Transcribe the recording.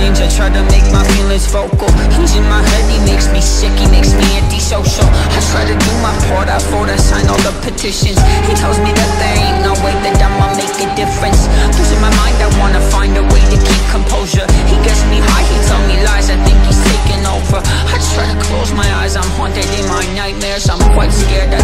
change I try to make my feelings vocal. He's in my head, he makes me sick He makes me antisocial. I try to do my part, I vote, I sign all the petitions. He tells me that there ain't no way that I'ma make a difference. Losing my mind, I wanna find a way to keep composure. He gets me high, he tells me lies I think he's taking over. I try to close my eyes, I'm haunted in my nightmares. I'm quite scared, I